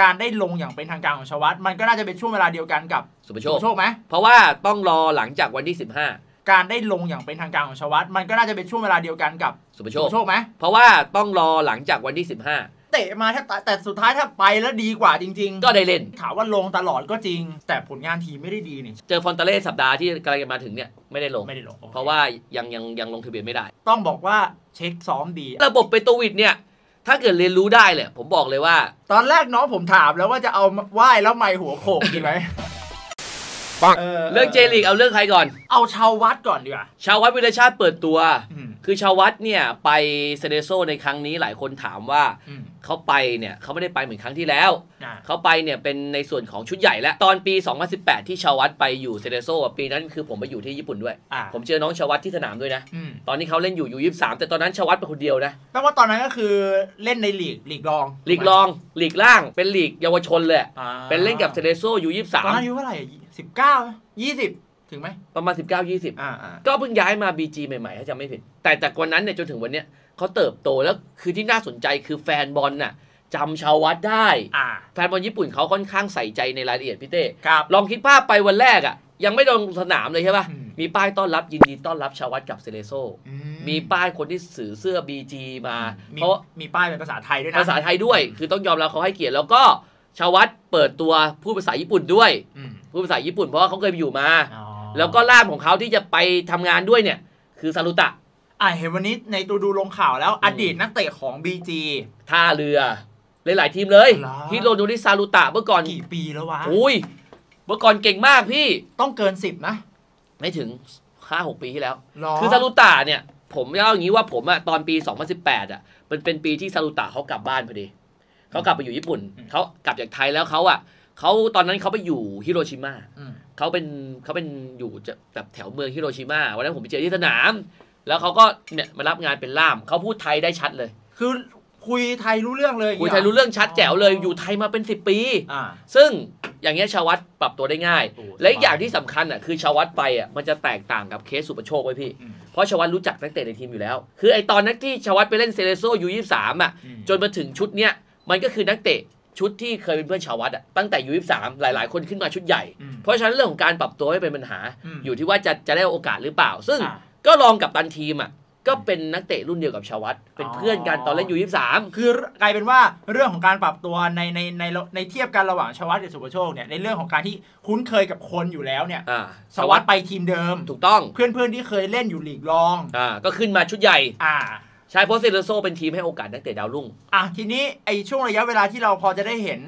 การได้ลงอย่างเป็นทางการของชวัตมันก็น่าจะเป็นช่วงเวลาเดียวกันกับสุภโชสุคภโชคไหมเพราะว่าต้องรอหลังจากวันที่การได้ลงอย่างเป็นทางการของชวัตมันก็น่าจะเป็นช่วงเวลาเดียวกันกับ15สุภโชสุคภโชคไหมเพราะว่าต้องรอหลังจากวันที่เตะมาแทบตายแต่สุดท้ายถ้าไปแล้วดีกว่าจริง15ก็ได้เล่นถามว่าลงตลอดก็จริง แต่ผลงานทีมไม่ได้ดีนี่เจอฟอนตาเล่สัปดาห์ที่กำลังจะมาถึงเนี่ยไม่ได้ลงไม่ได้ลงโอคเพราะว่ายังยังยังลงทะเบียนไม่ได้ ต้องบอกว่าเช็คซ้อมดี ระบบเปโตวิดเนี่ย ถ้าเกิดเรียนรู้ได้เลยผมบอกเลยว่า ตอนแรกน้องผมถามแล้วว่าจะเอาไหว้แล้วไม่หัวโขกดีไหม ปังเรื่องเจลีกเอาเรื่องใครก่อน เอาชาววัดก่อนดีกว่าชาววัดวิรชาติเปิดตัวอืมคือชาววัดเนี่ยไปเซเดโซในครั้งนี้หลายคนถามว่าอืมเขาไปเนี่ยเขาไม่ได้ไปเหมือนครั้งที่แล้วอ่าเขาไปเนี่ยเป็นในส่วนของชุดใหญ่แล้ว ตอนปี 2018 ที่ชาววัดไปอยู่เซเดโซอะปีนั้นคือผมไปอยู่ที่ญี่ปุ่นด้วยอ่าผมเจอน้องชาววัดที่สนามด้วยนะอืมตอนนี้เขาเล่นอยู่อยู่23แต่ตอนนั้นชาววัดเป็นคนเดียวนะแปลว่าตอนนั้นก็คือเล่นในลีกลีกรองลีกรองลีกล่างเป็นลีกเยาวชนเลยอ่าเป็นเล่นกับเซเรโซอยู่ตอนนั้นอายุเท่าไหร่ สิบเก้ายี่สิบถึงไหม23ประมาณ 19 20อ่าอ่าก็เพิ่งย้ายมา BG ใหม่ๆ ถ้าจำไม่ผิด แต่จากวันนั้นเนี่ยจนถึงวันเนี้ยเขาเติบโตแล้วคือที่น่าสนใจคือแฟนบอลน่ะจำเชาว์วัฒน์ได้อ่าแฟนบอลญี่ปุ่นเขาค่อนข้างใส่ใจในรายละเอียดพี่เต้ครับลองคิดภาพไปวันแรกอะ ยังไม่ลงสนามเลยใช่ป่ะอืมมีป้ายต้อนรับยินดีต้อนรับเชาว์วัฒน์กับเซเรโซอืมีป้ายคนที่สื่อเสื้อ BG มามีเพราะมีป้ายเป็นภาษาไทยด้วยนะภาษาไทยด้วย คือต้องยอมรับเขาให้เกียรติแล้วก็ชาววัดเปิดตัวพูดภาษาญี่ปุ่นด้วยอืม พูดภาษาญี่ปุ่นเพราะว่าเขาเคยไปอยู่มาอ๋อแล้วก็ล่ามของเขาที่จะไปทำงานด้วยเนี่ย คือซารุตะอ่าเห็นวันนี้ในตัวดูลงข่าวแล้วอืมอดีตนักเตะของ BG ท่าเรือหลายๆทีมเลยเหรอฮิโรโนริซารุตะเมื่อก่อนกี่ปีแล้ววะอุ้ยเมื่อก่อนเก่งมากพี่ต้องเกินสิบนะ ไม่ถึง5-6ปีที่แล้วหรอคือซารุตะเนี่ย ผมเล่าอย่างนี้ว่าผมอะตอนปี 2018อะมันเป็นปีที่ซารุตะเขากลับบ้านพอดีเขากลับไปอยู่ญี่ปุ่นเขากลับจากไทยแล้วเขาอะ เขาตอนนั้นเขาไปอยู่ฮิโรชิมาอืมเขาเป็นเขาเป็นอยู่จะแบบแถวเมืองฮิโรชิมาวันนั้นผมไปเจอที่สนาม แล้วเขาก็เนี่ยมารับงานเป็นล่ามเขาพูดไทยได้ชัดเลย คือคุยไทยรู้เรื่องเลยคุยไทยรู้เรื่องชัดแจ๋วเลยอยู่ไทยมาเป็น 10 ปีอ่าซึ่งอย่างเงี้ยเชาว์วัฒน์ปรับตัวได้ง่ายโอ้และอีกอย่างที่สำคัญอะคือเชาว์วัฒน์ไปอะมันจะแตกต่างกับเคสสุภโชคไว้พี่อืมเพราะเชาว์วัฒน์รู้จักนักเตะในทีมอยู่แล้ว คือไอตอนนั้นที่เชาว์วัฒน์ไปเล่นเซเรโซ U ยี่สามอะอืมจนมาถึงชุดเนี้ยมันก็คือนักเตะ ชุดที่เคยเป็นเพื่อนเชาว์วัฒน์อะตั้งแต่ U ยี่สามหลาย ๆ คนขึ้นมาชุดใหญ่อืมเพราะฉะนั้นเรื่องของการปรับตัวไม่เป็นปัญหาอืมอยู่ที่ว่าจะจะได้โอกาสหรือเปล่า ซึ่งอ่าก็รองกัปตันทีมอะก็เป็นนักเตะรุ่นเดียวกับเชาว์วัฒน์เป็นอ๋อเพื่อนกันตอนเล่น U ยี่สามคือกลายเป็นว่าเรื่องของการปรับตัวในในในในเทียบกันระหว่างชวัตกับสุภโชคเนี่ยในเรื่องของการที่คุ้นเคยกับคนอยู่แล้วเนี่ยอ่าสวัสดไปทีมเดิมถูกต้องเพื่อนเพื่อนๆที่เคยเล่นอยู่ลีกรองอ่าก็ขึ้นมาชุดใหญ่อ่า ใช่เพราะเซเลโซเป็นทีมให้โอกาสนักเตะดาวรุ่ง อะทีนี้ไอช่วงระยะเวลาที่เราพอจะได้เห็น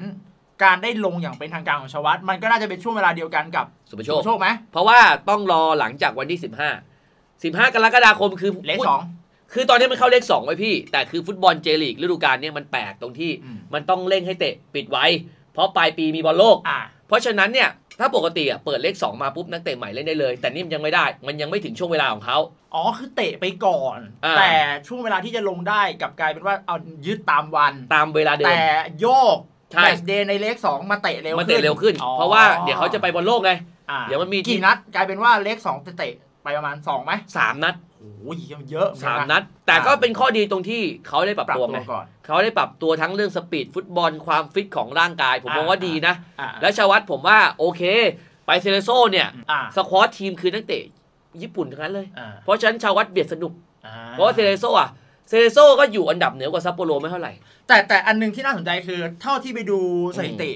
การได้ลงอย่างเป็นทางการของชวัตมันก็น่าจะเป็นช่วงเวลาเดียวกันกับสุภโชสุคภโชคไหมเพราะว่าต้องรอหลังจากวันที่ 15 15 กรกฎาคมคือเลขสองคือตอนนี้มันเข้าเลข2ไว้พี่ แต่คือฟุตบอลเจลีกฤดูกาลเนี่ยมันแปลกตรงที่อืมมันต้องเร่งให้เตะปิดไว้ เพราะปลายปีมีบอลโลกอ่าเพราะฉะนั้นเนี่ย ถ้าปกติอะเปิดเลข 2 มาปุ๊บนักเตะใหม่เล่นได้เลย แต่นี่มันยังไม่ได้ มันยังไม่ถึงช่วงเวลาของเขา อ๋อคือเตะไปก่อน อ่า แต่ช่วงเวลาที่จะลงได้กลับกลายเป็นว่าเอายึดตามวัน ตามเวลาเดิม แต่โยกใช่ แมตช์เดย์ในเลขสองมาเตะเร็วมันเตะเร็วขึ้น อ๋อเพราะว่าเดี๋ยวเขาจะไปบอลโลกไง อ่าเดี๋ยวมันมีที่กี่นัดกลายเป็นว่าเลขสองจะเตะ ไปประมาณสองไหมสามนัดโอ้ยเยอะเหมือสามกัะนัด แต่ก็เป็นข้อดีตรงที่เขาได้ปรับปรับตัวตัวไงก่อนเขาได้ปรับตัวทั้งเรื่อง speed ฟุตบอลความฟิตของร่างกาย ผมมองว่าอ่าดีนะอ่าแล้วเชาว์วัฒน์ผมว่าโอเค ไปเซเรโซเนี่ยอ่า squad ทีมคือนักเตะญี่ปุ่นทั้งนั้นเลยอ่าเพราะฉะนั้นเชาว์วัฒน์เบียดสนุกอ่เพราะว่าเซเรโซอะเซเรโซก็อยู่อันดับเหนือกว่าซัปโปโรไม่เท่าไหร่ แต่แต่อันหนึงที่น่าสนใจคือเท่าที่ไปดูสถิติ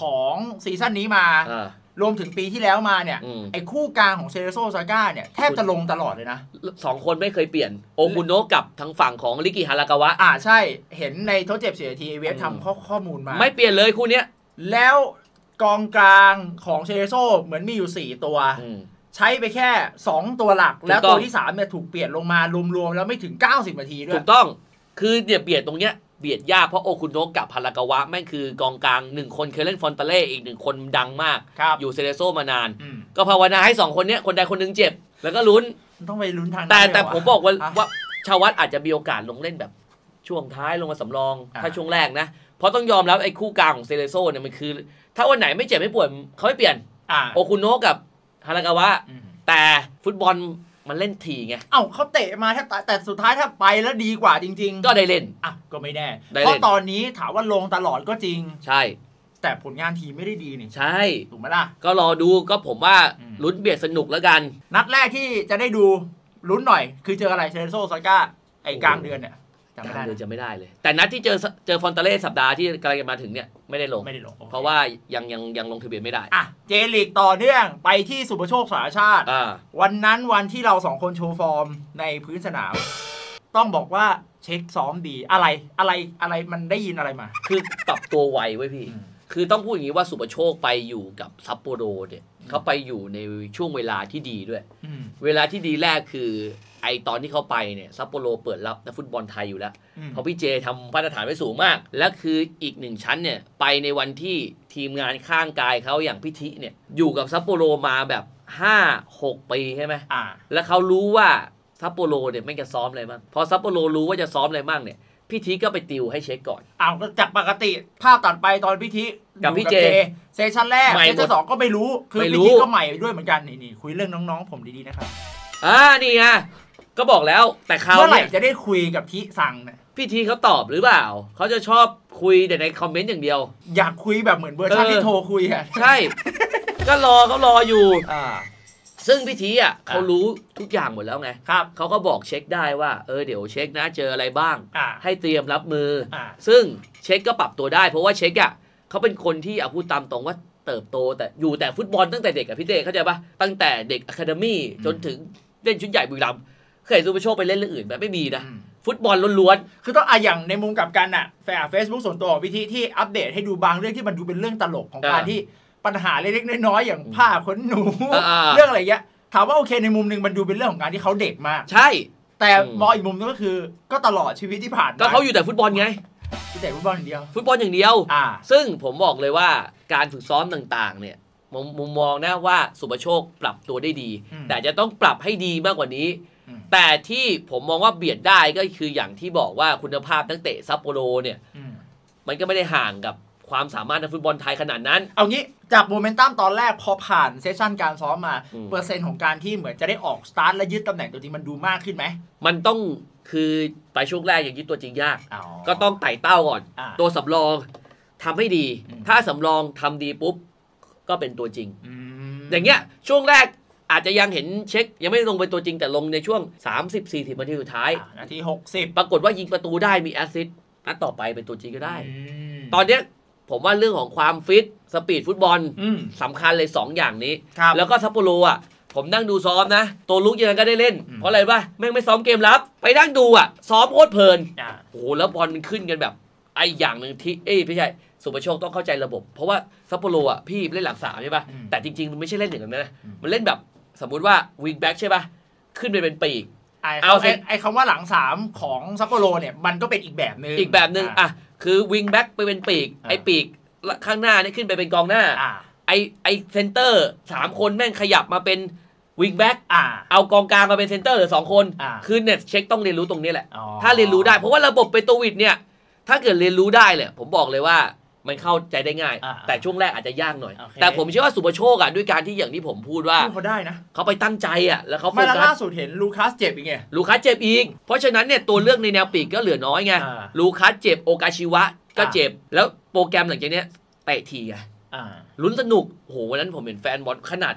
ของซีซั่นนี้มาอ่า รวมถึงปีที่แล้วมาเนี่ย อืม ไอ้คู่กลางของเซเรโซซาก้าเนี่ย แทบจะลงตลอดเลยนะ สองคนไม่เคยเปลี่ยน โอคุโนะกับทางฝั่งของลิกิฮารากาวะ อ่าใช่เห็นในทดเจ็บเสียทีเว็บอืม ทำข้อข้อมูลมา ไม่เปลี่ยนเลยคู่เนี้ยแล้วกองกลางของเซเรโซเหมือนมีอยู่ 4 ตัว อืม ใช้ไปแค่ 2 ตัวหลัก ถูกแล้วต้องตัวที่ 3 เนี่ย ถูกเปลี่ยนลงมารวมๆ แล้วไม่ถึง 90นาทีด้วถูย กต้องคือเนี่ยเบียดตรงเนี้ย เบียดยากเพราะโอคุโนะกับฮารากาวะแม่งคือกองกลางหนึ่งคนเคยเล่นฟรอนตาเล่อีกหนึ่งคนดังมากครับอยู่เซเรโซมานานอืมก็ภาวนาให้สองคนเนี้ยคนใดคนหนึงเจ็บ แล้วก็ลุ้นต้องไปลุ้นทางนั้นแต่เลยเหรแต่วะผมบอกว่าอะว่าเชาว์วัฒน์อาจจะมีโอกาสลงเล่นแบบช่วงท้ายลงมาสำรองอ่าถ้าช่วงแรกนะ เพราะต้องยอมรับไอ้คู่กลางของเซเรโซเนี่ยมันคือ ถ้าวันไหนไม่เจ็บไม่ป่วยเขาไม่เปลี่ยนอ่าโอคุโนะกับฮารากาวะอืมแต่ฟุตบอล มันเล่นถี่ไง เอ้าเขาเตะมาแทบตายแต่สุดท้ายถ้าไปแล้วดีกว่าจริง ๆ ก็ได้เล่น อะก็ไม่แน่ได้เล่นเพราะตอนนี้ถามว่าลงตลอดก็จริง ใช่แแต่ผลงานทีมไม่ได้ดีนี่ใช่ ถูกไหมล่ะ ก็รอดูก็ผมว่าอืมลุ้นเบียดสนุกแล้วกัน นัดแรกที่จะได้ดูลุ้นหน่อย คือเจออะไรเซเรโซซาก้าไอ้กลางเดือนเนี่ย จำไม่ได้เดือนจะไม่ได้เลย แต่นัดที่เจอเจอฟอนตาเล่สัปดาห์ที่กำลังจะมาถึงเนี่ยไม่ได้ลง ไม่ได้ลงโอคเพราะว่ายังยังยังลงทะเบียนไม่ได้ อะ เจลีกต่อเนื่องไปที่สุปโชคสารชาติ อ่า วันนั้นวันที่เราสองคนโชว์ฟอร์มในพื้นสนาม ต้องบอกว่าเช็คซ้อมดีอะไรอะไรอะไรมันได้ยินอะไรมา คือปรับตัวไวไว้ยพี่คือต้องพูดอย่างนี้ว่าสุปโชคไปอยู่กับซัปโปโรเนี่ยเขาไปอยู่ในช่วงเวลาที่ดีด้วย อืม เวลาที่ดีแรกคือ ไอตอนที่เขาไปเนี่ยซัปโปโรเปิดรับนักฟุตบอลไทยอยู่แล้วอืมเพราะพี่เจทำมาตรฐานไว้สูงมาก และคืออีกหนึ่งชั้นเนี่ยไปในวันที่ทีมงานข้างกายเขาอย่างพิธิเนี่ยอยู่กับซัปโปโรมาแบบ5 6ปีใช่ไหมอ่าแล้วเขารู้ว่าซัปโปโรเนี่ยไม่งจะซ้อมอะไรบ้างพอซัปโปโรรู้ว่าจะซ้อมอะไรบ้างเนี่ยพิธิก็ไปติวให้เช็คก่อนอ้าวก็จากปกติภาพตัดไปตอนพิธีกับพี่อยู่เจเซสชั่นแรกใหม่เซสหมชั่ดนสองก็ไม่รู้ คือไม่พิรู้ธีก็ใหม่ด้วยเหมือนกันนี่นี่คุยเรื่องน้องๆ ผมดีๆนะครับอ่านี่ไง ก็บอกแล้วแต่เขาวเมื่อไหร่เนี่ยจะได้คุยกับทิสั่งเนี่ยพี่ทีเขาตอบหรือเปล่า เขาจะชอบคุยแต่ในคอมเมนต์อย่างเดียว อยากคุยแบบเหมือนเวอร์ชันเออที่โทรคุยอะใช่ ก็รอเขารออยู่อ่าซึ่งพี่ทีอะอะเขารู้ทุกอย่างหมดแล้วไงครับเขาก็บอกเช็คได้ว่า เออเดี๋ยวเช็คนะเจออะไรบ้างอ่าให้เตรียมรับมือออ่าซึ่งเช็คก็ปรับตัวได้ เพราะว่าเช็คอะเขาเป็นคนที่เอาพูดตามตรงว่าเติบโต แต่อยู่แต่ฟุตบอลตั้งแต่เด็กอะพี่เต้เข้าใจปะตั้งแต่เด็ก academy จนถึงเล่นชุดใหญ่บุรีรัมย์ เคยเห็นซูเปอร์โชคไปเล่นเรื่องอื่นแบบไม่มีนะอืมฟุตบอลล้วนคือต้องอะอย่างในมุมกลับกันอะแฟนเฟซบุ๊กส่วนตัวของพี่ทีที่อัปเดตให้ดูบางเรื่องที่มันดูเป็นเรื่องตลกของการอ่าที่ปัญหาเล็กๆน้อยๆอย่างผ้าขนหนูอ่าๆเรื่องอะไรเงี้ยถามว่าโอเคในมุมหนึงมันดูเป็นเรื่องของการที่เขาเด็กมากๆใช่ แต่อืมมองอีกมุมนึงก็คือ ก็ตลอดชีวิตที่ผ่านมาก็เขาอยู่แต่ฟุตบอลไงที่แต่ฟุตบอลอย่างเดียว ฟุตบอลอย่างเดียวอ่าซึ่งผมบอกเลยว่าการฝึกซ้อมต่างๆ เนี่ยมุมมุมมองนะว่าสุภโชคปรับตัวได้ดีอืมแต่จะต้องปรับให้ดีมากกว่านี้อืม แต่ที่ผมมองว่าเบียดได้ก็คืออย่างที่บอกว่าคุณภาพนักเตะซัปโปโรเนี่ยอืมมันก็ไม่ได้ห่างกับความสามารถในฟุตบอลไทยขนาดนั้น เอางี้จากโมเมนตัมตอนแรกพอผ่าน session การซ้อมมาอืมเปอร์เซ็นต์ของการที่เหมือนจะได้ออกสตาร์ทและยึดตำแหน่งตัวจริงมันดูมากขึ้นไหม มันต้องคือไปช่วงแรกอย่างยึดตัวจริงยากอ๋อก็ต้องไต่เต้าก่อนอ่าตัวสำรองทำให้ดีอืมถ้าสำรองทำดีปุ๊บ ก็เป็นตัวจริงอืมอย่างเงี้ยช่วงแรก อาจจะยังเห็นเช็ค ยังไม่ได้ลงเป็นตัวจริงแต่ลงในช่วง 30-40นาทีสุดท้ายอะนาทีหกสิบปรากฏว่ายิงประตูได้มีแอสซิสต์นัดต่อไปเป็นตัวจริงก็ได้มตอนเนี้ยผมว่าเรื่องของความฟิต speed ฟุตบอลอืมสำคัญเลย 2 อย่างนี้ครับแล้วก็ซัปโปโรอะผมนั่งดูซ้อมนะ ตัวรุกยังไงก็ได้เล่นอืมเพราะอะไรป่ะแม่งไม่ซ้อมเกมรับ ไปนั่งดูอะ ซ้อมโคตรเพลินอ่าโอ้โหแล้วบอลมันขึ้นกันแบบ ไอ้อย่างหนึ่งที่เอ้ยไม่ใช่สุประโชคต้องเข้าใจระบบ เพราะว่าซัปโปโรอะพี่เล่นหลังสามใช่ป่ะอืมแต่จริงๆ มันไม่ใช่เล่นอย่างนั้นนะอืมมันเล่นแบบ สมมุติว่าวิงแบ็กใช่ป่ะขึ้นไปเป็นปีกไอ้เอาเอาสิไอ้ไอ้คำว่าหลังสามของซัปโปโรเนี่ยมันก็เป็นอีกแบบหนึ่งอีกแบบหนึ่งอะคือวิงแบ็กไปเป็นปีกอ่าไอ้ปีกข้างหน้าเนี่ยขึ้นไปเป็นกองหน้าอ่าไอ้ไอ้เซนเตอร์สามคนแม่งขยับมาเป็นวิงแบ็กอ่าเอากองกลางมาเป็นเซนเตอร์เหลือสองคนอ่าคือน้องเช็คต้องเรียนรู้ตรงนี้แหละอ๋อถ้าเรียนรู้ได้ เพราะว่าระบบเปโตรวิชเนี่ย ถ้าเกิดเรียนรู้ได้เลยผมบอกเลยว่า มันเข้าใจได้ง่าย อ่าแต่ช่วงแรกอาจจะยากหน่อย โอเค แต่ผมเชื่อว่าสุปโชคอะด้วยการที่อย่างที่ผมพูดว่าสู้เขาได้นะ เขาไปตั้งใจอะแล้วเขาโฟไม่แล้วกัล่าสสุดเห็นลูคัสเจ็บอีกไง ลูคัสเจ็บอีก เพราะฉะนั้นเนี่ยตัวเลือกในแนวปีกก็เหลือน้อยไงอ่าลูคัสเจ็บโอกาชิวะก็อ่า เจ็บ แล้วโปรแกรมหลังจากเนี้ยเตะทีไง อ่า ลุ้นสนุก โอ้โห วันนั้นผมเห็นแฟนบอลขนาด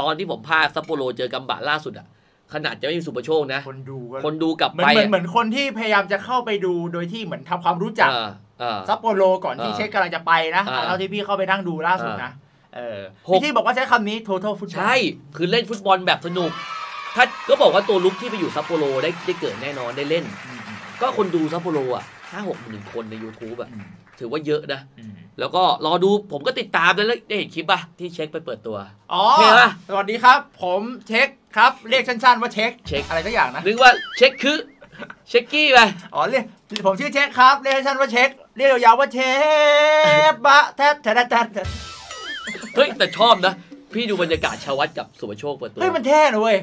ตอนที่ผมพาซัปโปโรเจอกัมบะล่าสุดอะขนาดจะไม่มีสุปโชคนะ คนดูก็คนดูกลับเหมือไปนเหมือนอะเหมือนคนที่พยายามจะเข้าไปดูโดยที่เหมือนทำความรู้จัก เออเออ ซัปโปโรก่อนที่อ่าเช็คกำลังจะไปนะอ่าเท่าที่พี่เข้าไปนั่งดูล่าสุดนะเออหกพี่ที่บอกว่าใช้คำนี้ total football ใช่ คือเล่นฟุตบอลแบบสนุก ถ้าก็บอกว่าตัวลุกที่ไปอยู่ซัปโปโรได้ได้เกิดแน่นอนได้เล่นอืมอืมก็คนดูซัปโปโรอะห้าหกหมื่นคนใน YouTube อะอืมถือว่าเยอะนะอืมแล้วก็รอดูผมก็ติดตามแล้วได้เห็นคลิปป่ะ ที่เช็คไปเปิดตัว อ๋อเท่ปะสวัสดีครับ ผมเช็คครับ เรียกสั้นๆว่าเช็คเช็คอะไรสักอย่างนะนึกว่าเช็คคือเช็คกี้ไปอ๋อเรียกผมชื่อเช็คครับ เรียกสั้นๆว่าเช็ค เรียกยาวๆว่าเชฟบะแทดแทดแทดแทดเฮ้ยแต่ชอบนะ พี่ดูบรรยากาศชาววัดกับสุภโชคเปิดตัวเฮ้ยมันเท่นะเว้ย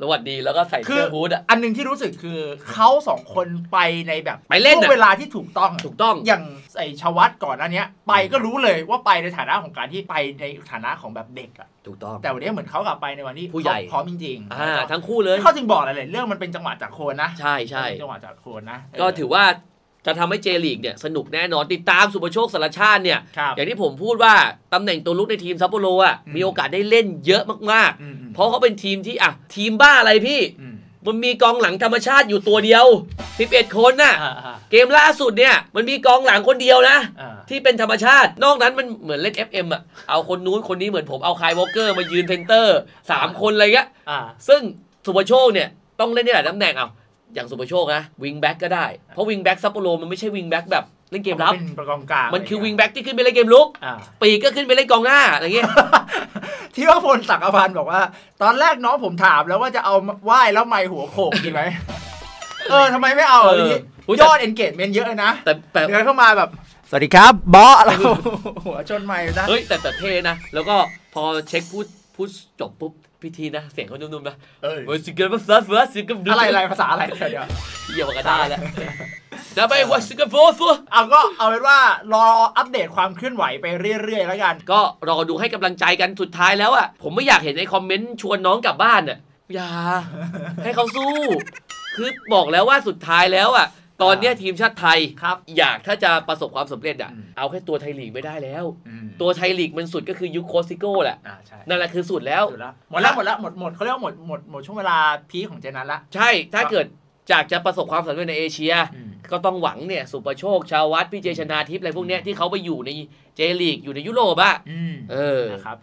สวัสดีแล้วก็ใส่คืเสื้ออฮูดอะอันหนึ่งที่รู้สึกคือเขาสองคนไปในแบบไปเล่นช่วน่ะงเวลาที่ถูกต้องถูกต้องอย่างไอชวัตก่อนอันเนี้ย ไปก็รู้เลยว่าไปในฐานะของการที่ไปในฐานะของแบบเด็กอะถูกต้องแต่วันนี้เหมือนเขากลับไปในวันที่ผู้ใหญ่เขาพร้อมจริงๆอ่าทั้งคู่เลยเขาจึงบอกอะไรเลยเรื่องมันเป็นจังหวะจากโคนนะ ใช่ใช่เป็นจังหวะจากโคนนะ ก็ถือว่า จะทำให้เจลีกเนี่ยสนุกแน่นอนติดตามสุประโชคสารชาติเนี่ยครับอย่างที่ผมพูดว่าตำแหน่งตัวลุกในทีมซัปโปโรอะอืมมีโอกาสได้เล่นเยอะมากอืมอืมๆเพราะเขาเป็นทีมที่อะทีมบ้าอะไรพี่อืมมันมีกองหลังธรรมชาติอยู่ตัวเดียว 11 คนน่ะอ่าอ่าเกมล่าสุดเนี่ย มันมีกองหลังคนเดียวนะอ่าที่เป็นธรรมชาติ นอกนั้นมันเหมือนเล่น FM อะ เอาคนนู้นคนนี้เหมือนผม เอาคายวอลเกอร์มายืนเพนเตอร์สามคนอะไรเงี้ยอ่าซึ่งสุภโชคเนี่ย ต้องเล่นได้หลายตำแหน่งเอา อย่างสุภโชคนะวิงแบ็กก็ได้ เพราะวิงแบ็กซัปโปโรมันไม่ใช่วิงแบ็กแบบเล่นเกมรับเป็นประกองกลางมันคือวิงแบ็กที่ขึ้นไปเล่นเกมลุกอ่าปีกก็ขึ้นไปเล่นกองหน้าอะไรเงี้ยที่ว่าพลศักดิ์อภันธ์บอกว่า ตอนแรกน้องผมถามแล้วว่าจะเอาไหว้แล้วไม่หัวโขกดีไหมเออทำไมไม่เอาอะเออทีนี้อุ๊ยยอด engagement เยอะเลยนะ แต่แต่เดินเข้ามาแบบ สวัสดีครับบอสเราหัวชนไม่นะเฮ้ยแต่แต่เท่นะ แล้วก็พอเช็คพูด พูดจบปุ๊บพิธีนะ เสียงเขานุ่มๆนะเออเฮ้ยสิงเกิลมาเฟิร์สเฟิร์สสิงเกิลอะไรอะไรภาษาอะไรเดี๋ยวเดี๋ยวเยี่ยมกันได้แล้วจะไปว่าสิงเกิลโฟร์เอาก็เอาเป็นว่ารออัปเดตความเคลื่อนไหวไปเรื่อยๆ แล้วกัน ก็รอดูให้กำลังใจกันสุดท้ายแล้วอะผมไม่อยากเห็นในคอมเมนต์ชวนน้องกลับบ้านอะอย่าให้เขาสู้ คือบอกแล้วว่าสุดท้ายแล้วอะ ตอนเนี้ยทีมชาติไทยครับอยากถ้าจะประสบความสำเร็จอะอืม เอาแค่ตัวไทยลีกไม่ได้แล้ว อืมตัวไทยลีกมันสุดก็คือยุคโคชซิโก้แหละอ่าใช่นั่นแหละคือสุดแล้วหมดแล้วหมดแล้วหมดแล้วหมดหมดเขาเรียกว่าหมดหมดหมดช่วงเวลาพีคของเจนัทละ ใช่ถ้าเกิดจากจะประสบความสำเร็จในเอเชียอืมก็ต้องหวังเนี่ยสุประโชคชาววัดพี่เจชนาทิพย์อะไรพวกเนี้ยที่เขาไปอยู่ในเจลีกอยู่ในยุโรปอะอืมเออ นะครับ